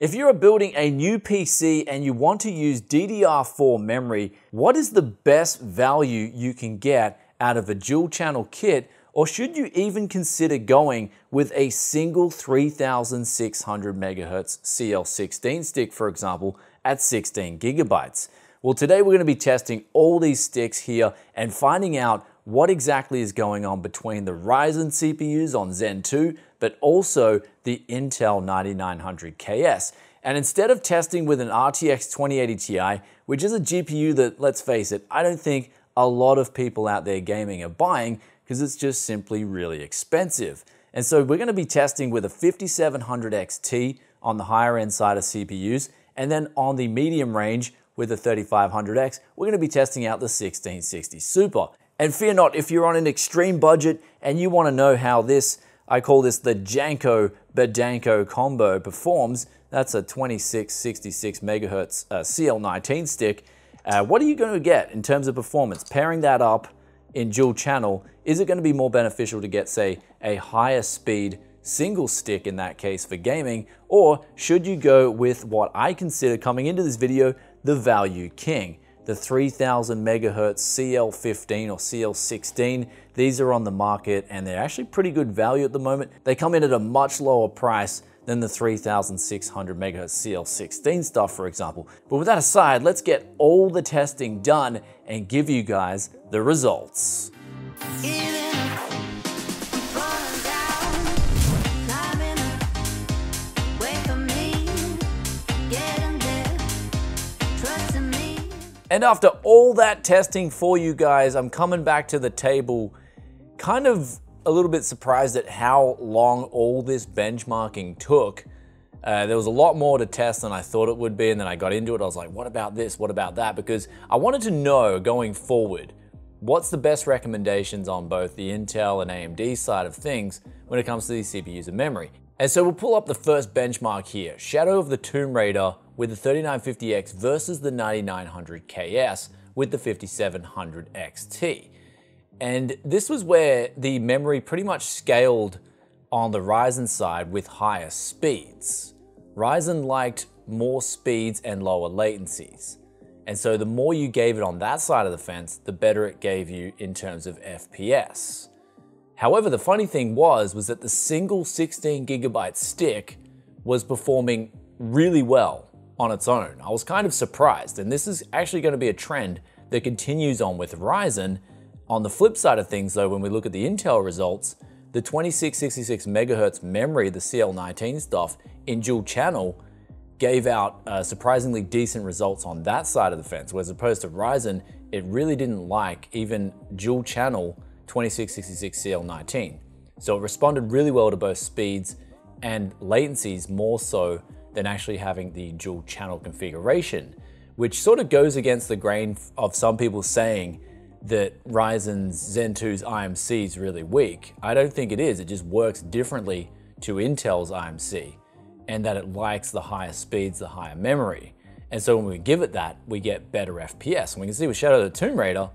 If you're building a new PC and you want to use DDR4 memory, what is the best value you can get out of a dual channel kit? Or should you even consider going with a single 3600 MHz CL16 stick, for example, at 16 gigabytes? Well, today we're going to be testing all these sticks here and finding out what exactly is going on between the Ryzen CPUs on Zen 2, but also the Intel 9900KS. And instead of testing with an RTX 2080 Ti, which is a GPU that, let's face it, I don't think a lot of people out there gaming are buying because it's just simply really expensive. And so we're going to be testing with a 5700 XT on the higher end side of CPUs, and then on the medium range with the 3500X, we're going to be testing out the 1660 Super. And fear not, if you're on an extreme budget and you want to know how this, I call this the Janko Badanko combo performs, that's a 2666 megahertz uh, CL19 stick. Uh, what are you going to get in terms of performance? Pairing that up in dual channel, is it going to be more beneficial to get, say, a higher speed single stick in that case for gaming, or should you go with what I consider coming into this video the value king? The 3000 megahertz CL15 or CL16. These are on the market and they're actually pretty good value at the moment. They come in at a much lower price than the 3600 megahertz CL16 stuff, for example. But with that aside, let's get all the testing done and give you guys the results. And after all that testing for you guys, I'm coming back to the table kind of a little bit surprised at how long all this benchmarking took. Uh, there was a lot more to test than I thought it would be, and then I got into it. I was like, what about this? What about that? Because I wanted to know going forward what's the best recommendations on both the Intel and AMD side of things when it comes to these CPUs and memory. And so we'll pull up the first benchmark here Shadow of the Tomb Raider with the 3950X versus the 9900KS with the 5700 XT. And this was where the memory pretty much scaled on the Ryzen side with higher speeds. Ryzen liked more speeds and lower latencies. And so the more you gave it on that side of the fence, the better it gave you in terms of FPS. However, the funny thing was, was that the single 16 gigabyte stick was performing really well on its own. I was kind of surprised, and this is actually going to be a trend that continues on with Ryzen. On the flip side of things, though, when we look at the Intel results, the 2666 megahertz memory, the CL19 stuff, in dual channel gave out uh, surprisingly decent results on that side of the fence, whereas opposed to Ryzen, it really didn't like even dual channel 2666 CL19. So it responded really well to both speeds and latencies more so than actually having the dual channel configuration, which sort of goes against the grain of some people saying that Ryzen's Zen 2's IMC is really weak. I don't think it is, it just works differently to Intel's IMC, and that it likes the higher speeds, the higher memory. And so when we give it that, we get better FPS. And we can see with Shadow of the Tomb Raider,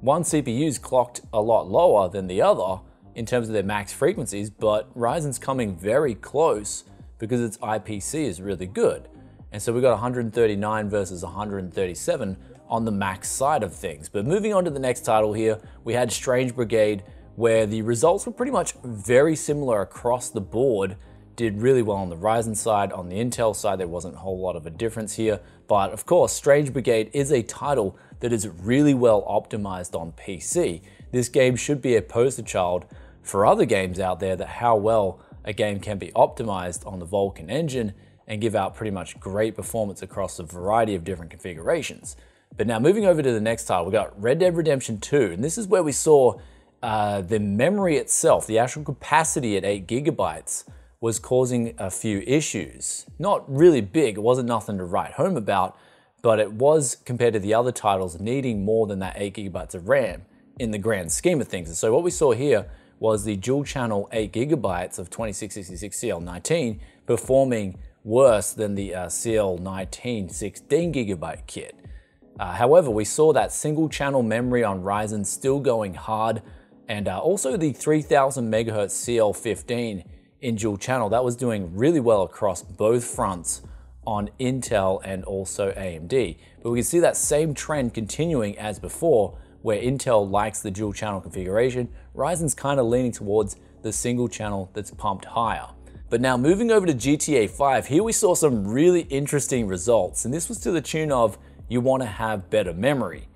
one CPU is clocked a lot lower than the other in terms of their max frequencies, but Ryzen's coming very close because its IPC is really good. And so we got 139 versus 137 on the max side of things. But moving on to the next title here, we had Strange Brigade, where the results were pretty much very similar across the board. Did really well on the Ryzen side, on the Intel side, there wasn't a whole lot of a difference here. But of course, Strange Brigade is a title that is really well optimized on PC. This game should be a poster child for other games out there that how well a game can be optimized on the Vulkan engine and give out pretty much great performance across a variety of different configurations. But now moving over to the next title, we got Red Dead Redemption 2, and this is where we saw uh, the memory itself, the actual capacity at 8 gigabytes, was causing a few issues. Not really big, it wasn't nothing to write home about, but it was compared to the other titles needing more than that 8 gigabytes of RAM in the grand scheme of things. And so what we saw here was the dual channel 8 gigabytes of 2666 CL19 performing worse than the uh, CL19 16 gigabyte kit. Uh, however, we saw that single channel memory on Ryzen still going hard, and uh, also the 3000 megahertz CL15 in dual channel that was doing really well across both fronts on Intel and also AMD. But we can see that same trend continuing as before, where Intel likes the dual channel configuration, Ryzen's kind of leaning towards the single channel that's pumped higher. But now moving over to GTA 5, here we saw some really interesting results, and this was to the tune of you want to have better memory.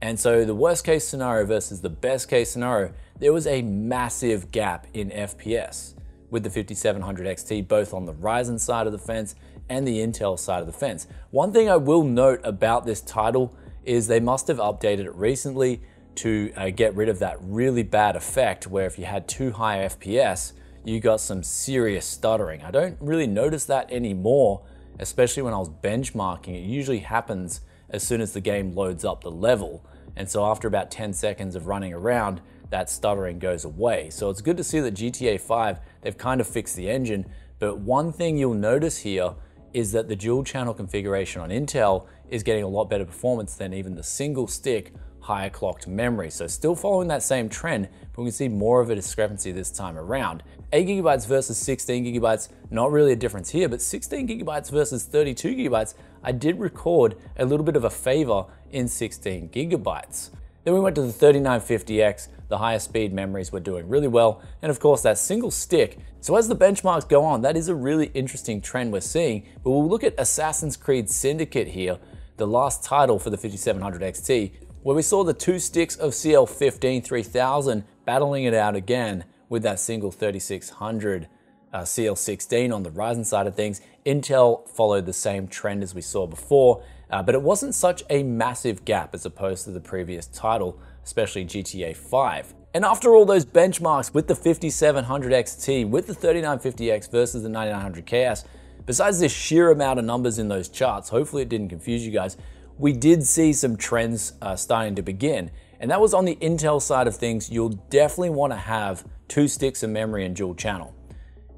And so the worst case scenario versus the best case scenario, there was a massive gap in FPS with the 5700 XT, both on the Ryzen side of the fence and the Intel side of the fence. One thing I will note about this title is they must have updated it recently to uh, get rid of that really bad effect where if you had too high FPS, you got some serious stuttering. I don't really notice that anymore, especially when I was benchmarking. It usually happens as soon as the game loads up the level. And so after about 10 seconds of running around, that stuttering goes away. So it's good to see that GTA 5, they've kind of fixed the engine. But one thing you'll notice here is that the dual channel configuration on Intel is getting a lot better performance than even the single stick higher clocked memory. So still following that same trend, but we can see more of a discrepancy this time around. 8 gigabytes versus 16 gigabytes, not really a difference here, but 16 gigabytes versus 32 gigabytes, I did record a little bit of a favor in 16 gigabytes. Then we went to the 3950X, the higher speed memories were doing really well, and of course that single stick. So as the benchmarks go on, that is a really interesting trend we're seeing, but we'll look at Assassin's Creed Syndicate here, the last title for the 5700 XT, where we saw the two sticks of CL15 3000 battling it out again with that single 3600 uh, CL16 on the Ryzen side of things. Intel followed the same trend as we saw before, uh, but it wasn't such a massive gap as opposed to the previous title, especially GTA 5. And after all those benchmarks with the 5700 XT, with the 3950X versus the 9900KS, besides the sheer amount of numbers in those charts, hopefully it didn't confuse you guys, we did see some trends uh, starting to begin. And that was on the Intel side of things. You'll definitely want to have two sticks of memory and dual channel.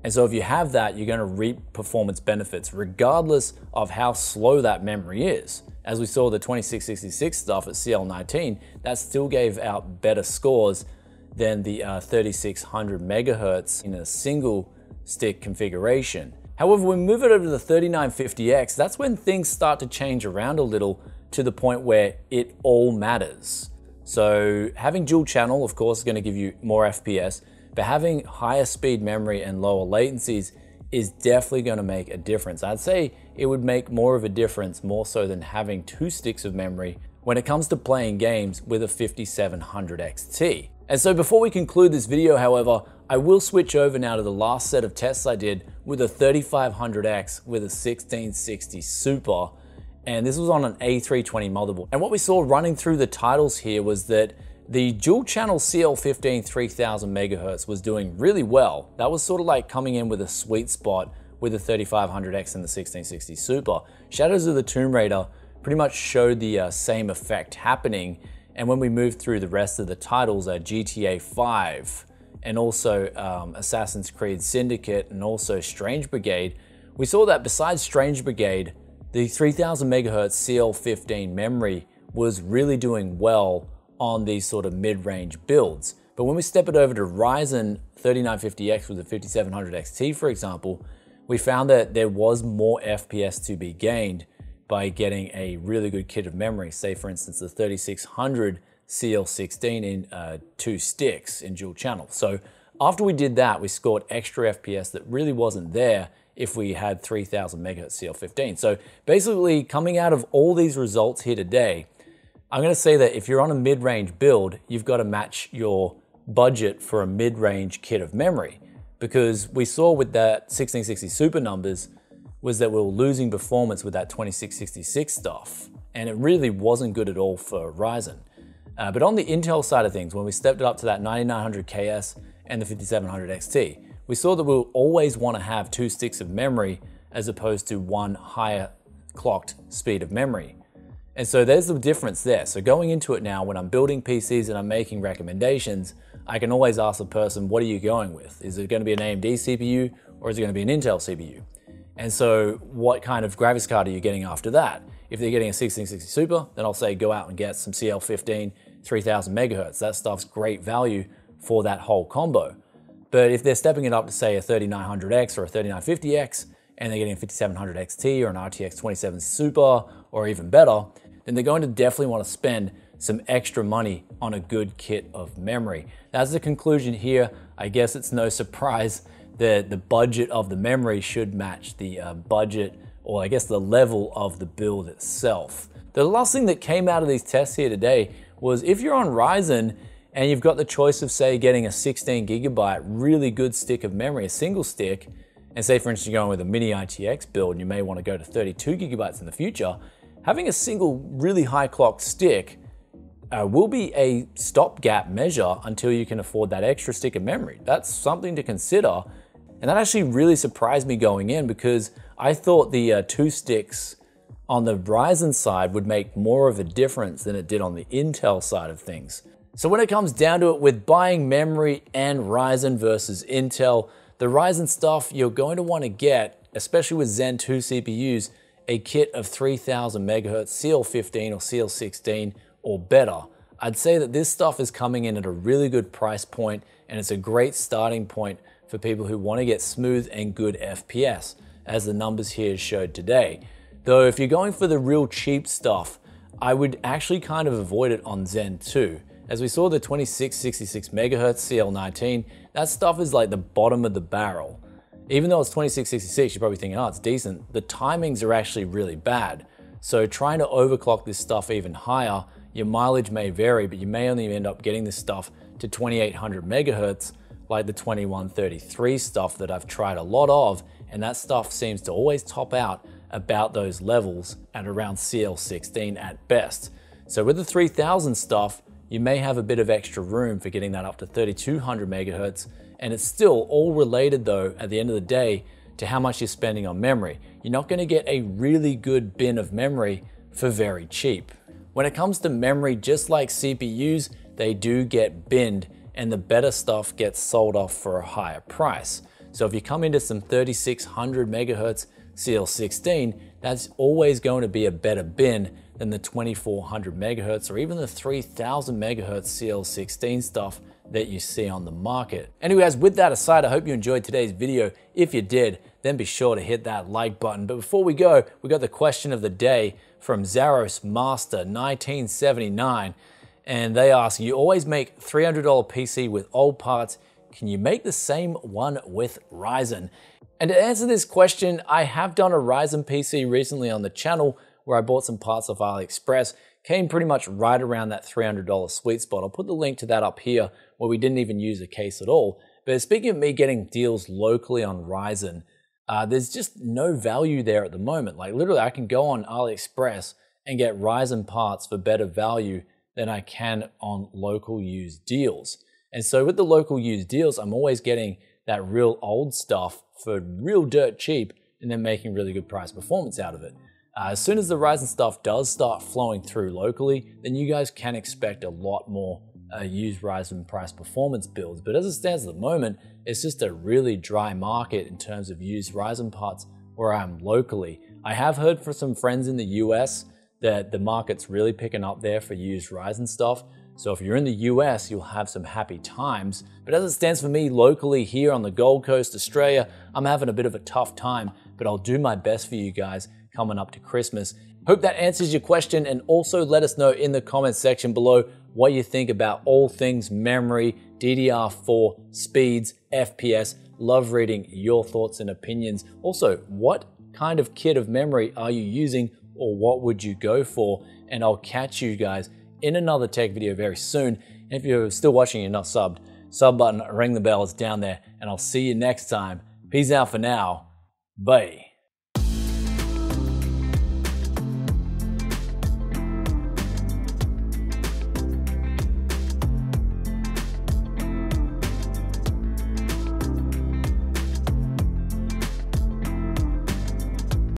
And so if you have that, you're going to reap performance benefits regardless of how slow that memory is. As we saw the 2666 stuff at CL19, that still gave out better scores than the uh, 3600 megahertz in a single stick configuration. However, when we move it over to the 3950X, that's when things start to change around a little to the point where it all matters. So having dual channel, of course, is going to give you more FPS, but having higher speed memory and lower latencies is definitely going to make a difference. I'd say it would make more of a difference more so than having two sticks of memory when it comes to playing games with a 5700 XT. And so before we conclude this video, however, I will switch over now to the last set of tests I did with a 3500X with a 1660 Super. And this was on an A320 motherboard. And what we saw running through the titles here was that the dual channel CL15 3000 megahertz was doing really well. That was sort of like coming in with a sweet spot with the 3500X and the 1660 Super. Shadows of the Tomb Raider pretty much showed the uh, same effect happening. And when we moved through the rest of the titles, uh, GTA 5 and also um, Assassin's Creed Syndicate and also Strange Brigade, we saw that besides Strange Brigade, the 3000 megahertz CL15 memory was really doing well on these sort of mid-range builds. But when we step it over to Ryzen 3950X with the 5700 XT, for example, we found that there was more FPS to be gained by getting a really good kit of memory. Say, for instance, the 3600 CL16 in uh, two sticks in dual channel. So after we did that, we scored extra FPS that really wasn't there if we had 3000 megahertz CL15. So basically, coming out of all these results here today, I'm going to say that if you're on a mid-range build, you've got to match your budget for a mid-range kit of memory because we saw with that 1660 super numbers was that we were losing performance with that 2666 stuff and it really wasn't good at all for Ryzen. Uh, but on the Intel side of things, when we stepped it up to that 9900KS and the 5700 XT, we saw that we'll always want to have two sticks of memory as opposed to one higher clocked speed of memory. And so there's the difference there. So going into it now, when I'm building PCs and I'm making recommendations, I can always ask the person, what are you going with? Is it going to be an AMD CPU or is it going to be an Intel CPU? And so what kind of graphics card are you getting after that? If they're getting a 1660 Super, then I'll say go out and get some CL15 3000 megahertz. That stuff's great value for that whole combo. But if they're stepping it up to say a 3900X or a 3950X, and they're getting a 5700 XT or an RTX 27 Super or even better, then they're going to definitely want to spend some extra money on a good kit of memory. That's the conclusion here. I guess it's no surprise that the budget of the memory should match the uh, budget or I guess the level of the build itself. The last thing that came out of these tests here today was if you're on Ryzen and you've got the choice of say getting a 16 gigabyte really good stick of memory, a single stick, and say for instance you're going with a mini ITX build and you may want to go to 32 gigabytes in the future, having a single really high clock stick uh, will be a stopgap measure until you can afford that extra stick of memory. That's something to consider. And that actually really surprised me going in because I thought the uh, two sticks on the Ryzen side would make more of a difference than it did on the Intel side of things. So when it comes down to it with buying memory and Ryzen versus Intel, the Ryzen stuff you're going to want to get, especially with Zen 2 CPUs, a kit of 3000 megahertz CL15 or CL16 or better. I'd say that this stuff is coming in at a really good price point and it's a great starting point for people who want to get smooth and good FPS, as the numbers here showed today. Though if you're going for the real cheap stuff, I would actually kind of avoid it on Zen 2. As we saw the 2666 megahertz CL19, that stuff is like the bottom of the barrel. Even though it's 2666, you're probably thinking, oh, it's decent. The timings are actually really bad. So trying to overclock this stuff even higher, your mileage may vary, but you may only end up getting this stuff to 2800 megahertz, like the 2133 stuff that I've tried a lot of, and that stuff seems to always top out about those levels at around CL16 at best. So with the 3000 stuff, you may have a bit of extra room for getting that up to 3200 megahertz, and it's still all related though at the end of the day to how much you're spending on memory. You're not gonna get a really good bin of memory for very cheap. When it comes to memory, just like CPUs, they do get binned and the better stuff gets sold off for a higher price. So if you come into some 3600 megahertz CL16, that's always going to be a better bin than the 2400 megahertz or even the 3000 megahertz CL16 stuff that you see on the market. Anyways, with that aside, I hope you enjoyed today's video. If you did, then be sure to hit that like button. But before we go, we got the question of the day from Zaros Master 1979. And they ask, you always make $300 PC with old parts. Can you make the same one with Ryzen? And to answer this question, I have done a Ryzen PC recently on the channel where I bought some parts off AliExpress. Came pretty much right around that $300 sweet spot. I'll put the link to that up here where we didn't even use a case at all. But speaking of me getting deals locally on Ryzen, uh, there's just no value there at the moment. Like literally, I can go on AliExpress and get Ryzen parts for better value than I can on local used deals. And so with the local used deals, I'm always getting that real old stuff for real dirt cheap and then making really good price performance out of it. Uh, as soon as the Ryzen stuff does start flowing through locally, then you guys can expect a lot more uh, used Ryzen price performance builds. But as it stands at the moment, it's just a really dry market in terms of used Ryzen parts where I am locally. I have heard from some friends in the US that the market's really picking up there for used Ryzen stuff. So if you're in the US, you'll have some happy times. But as it stands for me locally here on the Gold Coast, Australia, I'm having a bit of a tough time, but I'll do my best for you guys coming up to Christmas. Hope that answers your question and also let us know in the comments section below what you think about all things memory, DDR4, speeds, FPS. Love reading your thoughts and opinions. Also, what kind of kit of memory are you using or what would you go for? And I'll catch you guys in another tech video very soon. And if you're still watching you're not subbed, sub button, ring the bell, it's down there, and I'll see you next time. Peace out for now. Bye.